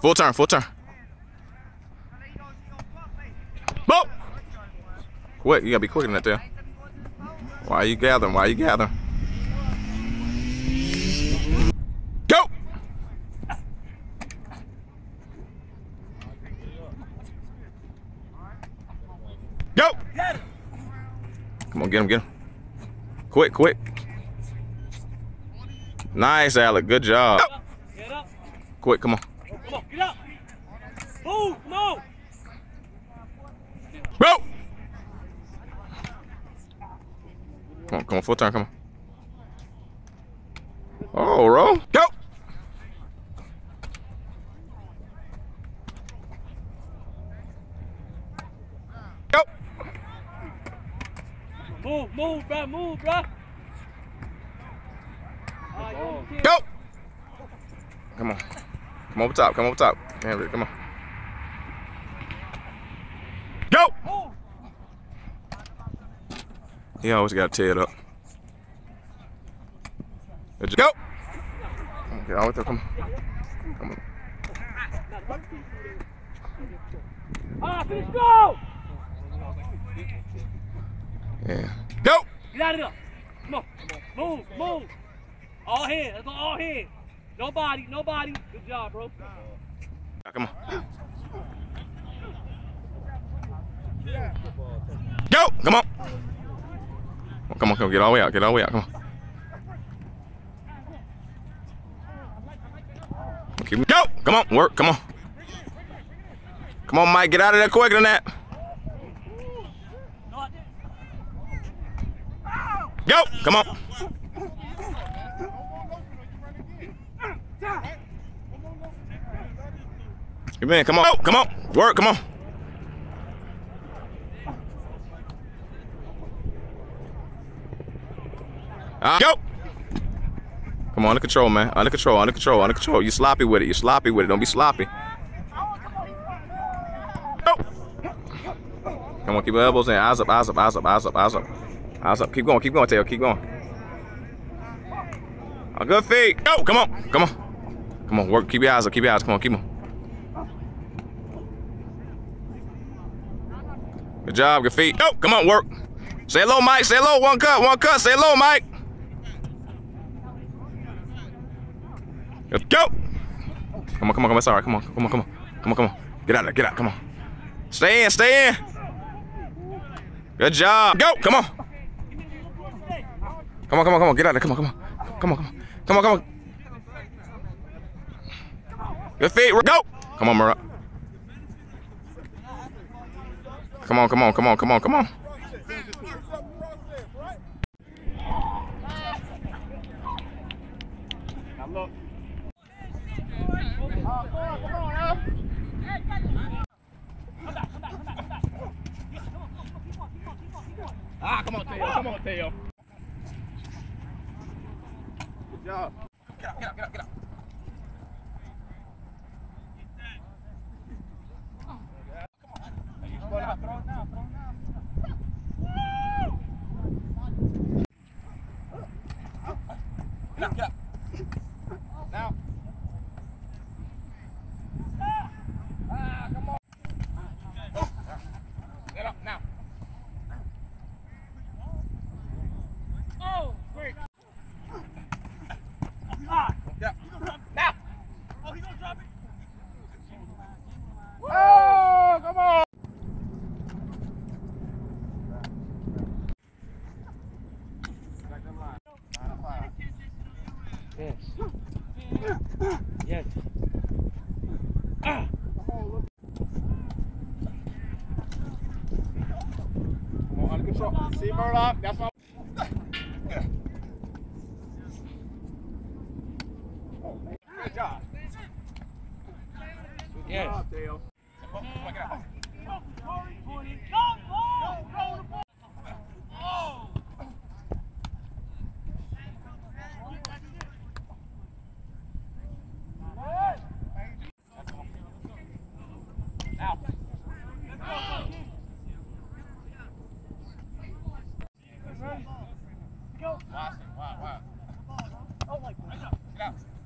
Full turn, full turn. Boop! Quick, you gotta be quick in that there. Why are you gathering? Why are you gathering? Go! Go! Come on, get him, get him. Quick, quick. Nice, Alec. Good job. Quick, come on. Come on, get up. Oh, move, move. Bro! Come on, come on, full time, come on. Oh, roll. Go! Go! Move, move, bro, move, bro. You on the kid. Go! Come on. Come over top, come over top. Henry, come on. Go! He always got to tear it up. Go! Okay, all the way come on. Come on. Ah, finish, go. Yeah. Go! Get out of there. Come on. Move, move. All hands. Let's all hands. Nobody, nobody. Good job, bro. Come on. Go! Come on. Come on, come on, get all the way out, get all the way out, come on. Keep go! Come on, work, come on. Come on, Mike, get out of there quicker than that. Go! Come on. Come in, come on. Come on. Work, come on. Uh, go! Come on, under control, man. Under control, under control, under control. You sloppy with it. You sloppy with it. Don't be sloppy. Come on, keep your elbows in. Eyes up, eyes up, eyes up, eyes up, eyes up. Eyes up. Keep going, keep going, Tail. Keep going. A good feet. Go! Come on, come on. Come on, work. Keep your eyes up, keep your eyes. Come on, keep them. Good job, good feet. Go! Come on, work. Say hello, Mike. Say hello. One cut, one cut. Say hello, Mike. Let's go. Come on, come on, come on. Sorry, come on, come on, come on. Come on, come on. Get out there, get out, come on. Stay in, stay in. Good job. Go, come on. Come on, come on, come on. Get out there, come on, come on. Come on, come on. Come on, come on. Good feet, go. Come on, Murat. Come on, come on, come on, come on, come on. Ah, come on, Theo. Come on, Theo. Good job. Get up, get up, get up, get up. Throw it out, throw it now, throw it now. Get up, get up. Now. Ah, come on. Get up now. Oh, great. Yeah. Now. Oh, he gonna drop it. Oh, come on. Yes. Yes. Ah. Come on, under control. See Murdoch. That's what. Good job. Yes. Good job, Theo. Come on, get out. Now. It. Wow, wow. Get out.